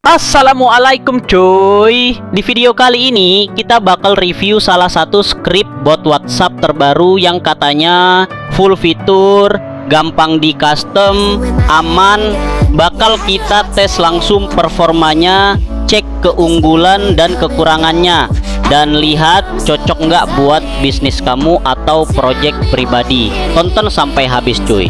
Assalamualaikum cuy. Di video kali ini kita bakal review salah satu script bot whatsapp terbaru yang katanya full fitur Gampang di custom, aman. Bakal kita tes langsung performanya Cek keunggulan dan kekurangannya. Dan lihat cocok nggak buat bisnis kamu atau project pribadi. Tonton sampai habis cuy.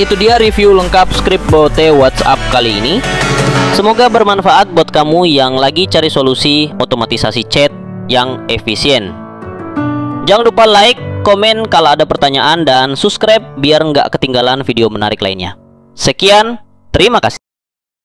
itu dia review lengkap script bote WhatsApp kali ini. Semoga bermanfaat buat kamu yang lagi cari solusi otomatisasi chat yang efisien. Jangan lupa like, komen kalau ada pertanyaan, dan subscribe biar nggak ketinggalan video menarik lainnya. Sekian, terima kasih.